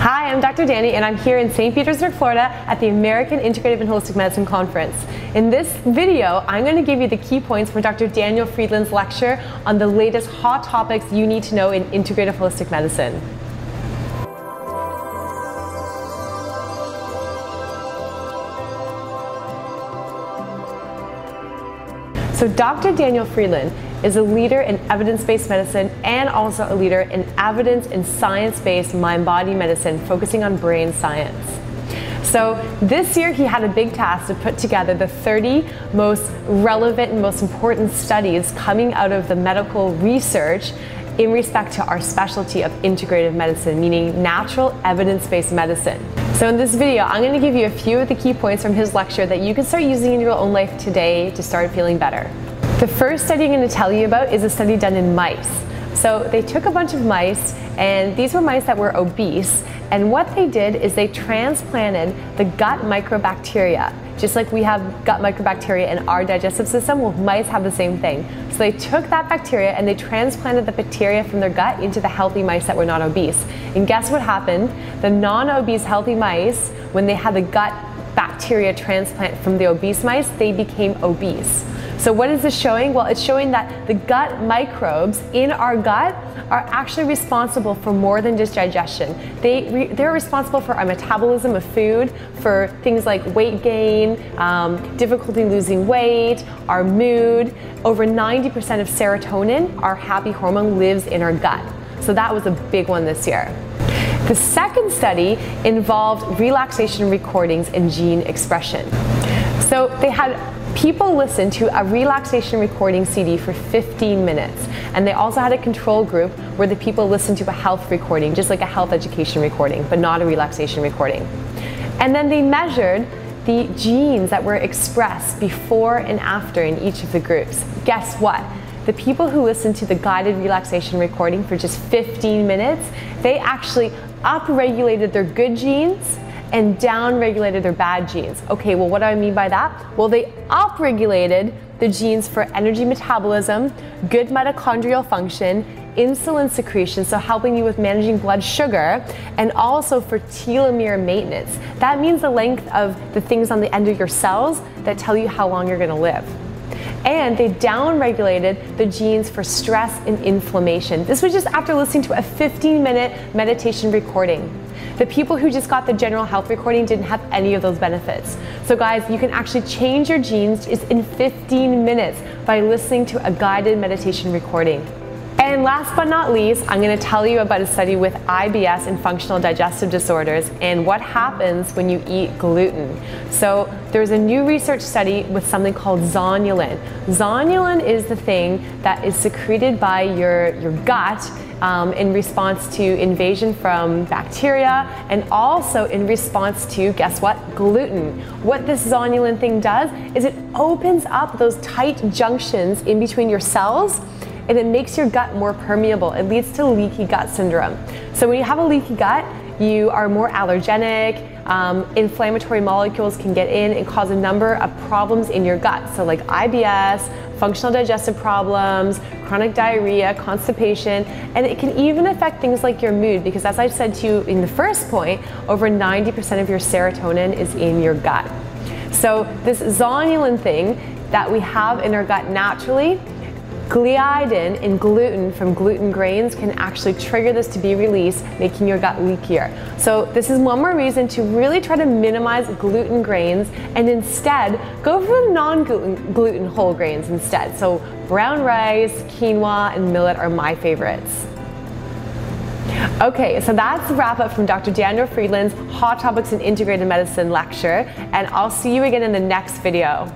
Hi, I'm Dr. Dani, and I'm here in St. Petersburg, Florida at the American Integrative and Holistic Medicine Conference. In this video, I'm going to give you the key points from Dr. Daniel Friedland's lecture on the latest hot topics you need to know in integrative holistic medicine. So Dr. Daniel Friedland is a leader in evidence-based medicine and also a leader in evidence and science-based mind-body medicine focusing on brain science. So this year he had a big task to put together the 30 most relevant and most important studies coming out of the medical research in respect to our specialty of integrative medicine, meaning natural evidence-based medicine. So in this video, I'm going to give you a few of the key points from his lecture that you can start using in your own life today to start feeling better. The first study I'm going to tell you about is a study done in mice. So they took a bunch of mice, and these were mice that were obese, and what they did is they transplanted the gut microbacteria. Just like we have gut microbacteria in our digestive system, well, mice have the same thing. So they took that bacteria and they transplanted the bacteria from their gut into the healthy mice that were not obese. And guess what happened? The non-obese healthy mice, when they had the gut bacteria transplant from the obese mice, they became obese. So what is this showing? Well, it's showing that the gut microbes in our gut are actually responsible for more than just digestion. They, re, they're responsible for our metabolism of food, for things like weight gain, um, difficulty losing weight, our mood. Over 90% of serotonin, our happy hormone, lives in our gut. So that was a big one this year. The second study involved relaxation recordings and gene expression. So they had people listen to a relaxation recording CD for 15 minutes. And they also had a control group where the people listened to a health recording, just like a health education recording, but not a relaxation recording. And then they measured the genes that were expressed before and after in each of the groups. Guess what? The people who listened to the guided relaxation recording for just 15 minutes, they actually upregulated their good genes and downregulated their bad genes. Okay, well, what do I mean by that? Well, they upregulated the genes for energy metabolism, good mitochondrial function, insulin secretion, so helping you with managing blood sugar, and also for telomere maintenance. That means the length of the things on the end of your cells that tell you how long you're gonna live. And they downregulated the genes for stress and inflammation. This was just after listening to a 15 minute meditation recording. The people who just got the general health recording didn't have any of those benefits. So guys, you can actually change your genes just in 15 minutes by listening to a guided meditation recording. And last but not least, I'm going to tell you about a study with IBS and functional digestive disorders and what happens when you eat gluten. So there's a new research study with something called zonulin. Zonulin is the thing that is secreted by your, your gut um, in response to invasion from bacteria and also in response to, guess what, gluten. What this zonulin thing does is it opens up those tight junctions in between your cells and it makes your gut more permeable. It leads to leaky gut syndrome. So when you have a leaky gut, you are more allergenic, um, inflammatory molecules can get in and cause a number of problems in your gut. So like IBS, functional digestive problems, chronic diarrhea, constipation, and it can even affect things like your mood because as I said to you in the first point, over 90% of your serotonin is in your gut. So this zonulin thing that we have in our gut naturally Gliadin in gluten from gluten grains can actually trigger this to be released, making your gut leakier. So this is one more reason to really try to minimize gluten grains and instead go for the non-gluten gluten whole grains instead. So brown rice, quinoa, and millet are my favorites. Okay, so that's the wrap up from Dr. Daniel Friedland's Hot Topics in Integrated Medicine lecture, and I'll see you again in the next video.